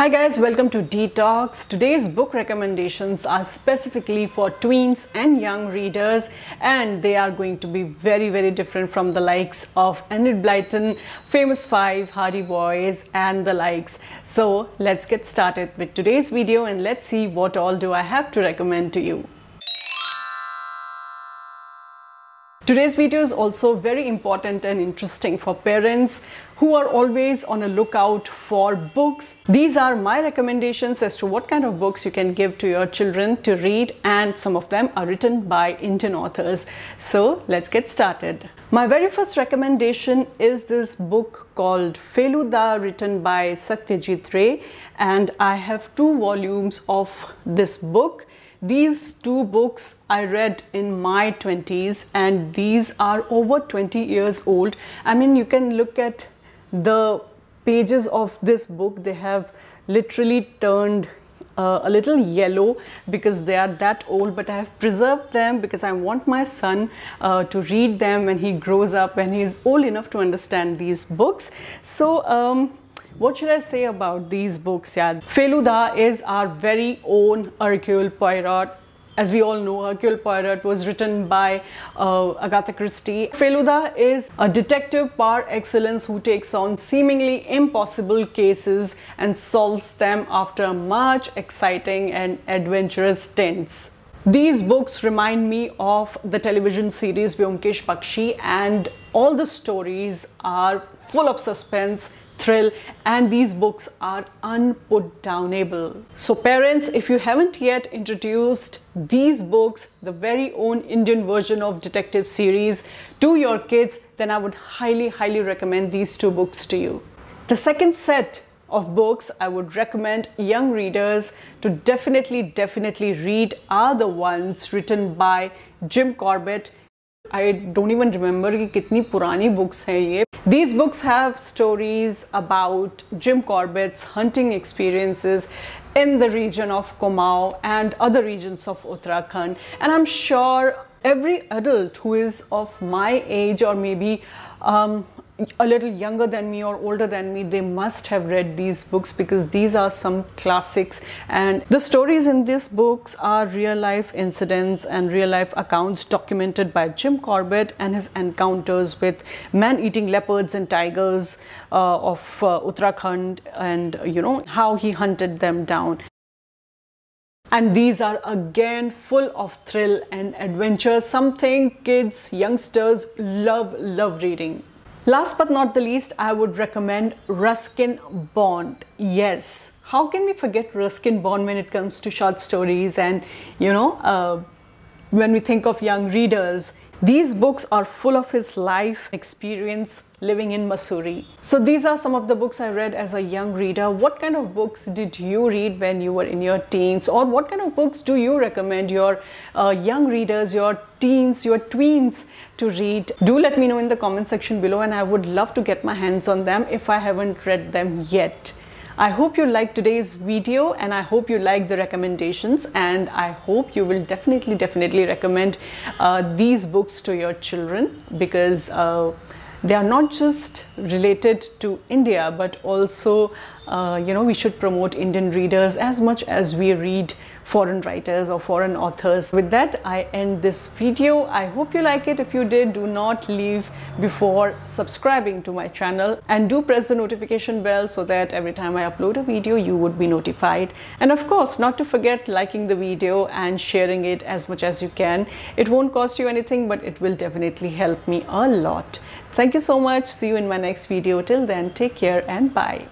Hi guys, welcome to DiTalks. Today's book recommendations are specifically for tweens and young readers and they are going to be very very different from the likes of Enid Blyton, Famous 5, Hardy Boys and the likes. So let's get started with today's video and let's see what all do I have to recommend to you. Today's video is also very important and interesting for parents who are always on a lookout for books. These are my recommendations as to what kind of books you can give to your children to read and some of them are written by Indian authors. So let's get started. My very first recommendation is this book called Feluda written by Satyajit Ray and I have two volumes of this book these two books I read in my 20s and these are over 20 years old. I mean, you can look at the pages of this book, they have literally turned uh, a little yellow because they are that old but I have preserved them because I want my son uh, to read them when he grows up when he is old enough to understand these books so um, what should I say about these books? Yeah, Feluda is our very own Hercule Poirot as we all know, Hercule Poirot was written by uh, Agatha Christie. Feluda is a detective par excellence who takes on seemingly impossible cases and solves them after much exciting and adventurous stints. These books remind me of the television series Vyomkesh Bakshi and all the stories are full of suspense, thrill and these books are unputdownable. So parents, if you haven't yet introduced these books, the very own Indian version of detective series to your kids, then I would highly, highly recommend these two books to you. The second set of books I would recommend young readers to definitely, definitely read are the ones written by Jim Corbett I don't even remember कि कितनी पुरानी books हैं ये। These books have stories about Jim Corbett's hunting experiences in the region of Kumaon and other regions of Uttarakhand and I am sure every adult who is of my age और maybe a little younger than me or older than me they must have read these books because these are some classics. And the stories in these books are real life incidents and real life accounts documented by Jim Corbett and his encounters with man-eating leopards and tigers uh, of uh, Uttarakhand and you know how he hunted them down. And these are again full of thrill and adventure something kids youngsters love love reading Last but not the least, I would recommend Ruskin Bond. Yes, how can we forget Ruskin Bond when it comes to short stories and, you know, uh, when we think of young readers? These books are full of his life experience living in Mussoorie. So these are some of the books I read as a young reader. What kind of books did you read when you were in your teens or what kind of books do you recommend your uh, young readers, your teens, your tweens to read? Do let me know in the comment section below and I would love to get my hands on them if I haven't read them yet. I hope you liked today's video and I hope you like the recommendations and I hope you will definitely definitely recommend uh, these books to your children because uh, they are not just related to India but also uh, you know we should promote Indian readers as much as we read foreign writers or foreign authors. With that I end this video. I hope you like it. If you did do not leave before subscribing to my channel and do press the notification bell so that every time I upload a video you would be notified and of course not to forget liking the video and sharing it as much as you can. It won't cost you anything but it will definitely help me a lot. Thank you so much. See you in my next video. Till then, take care and bye.